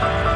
Bye.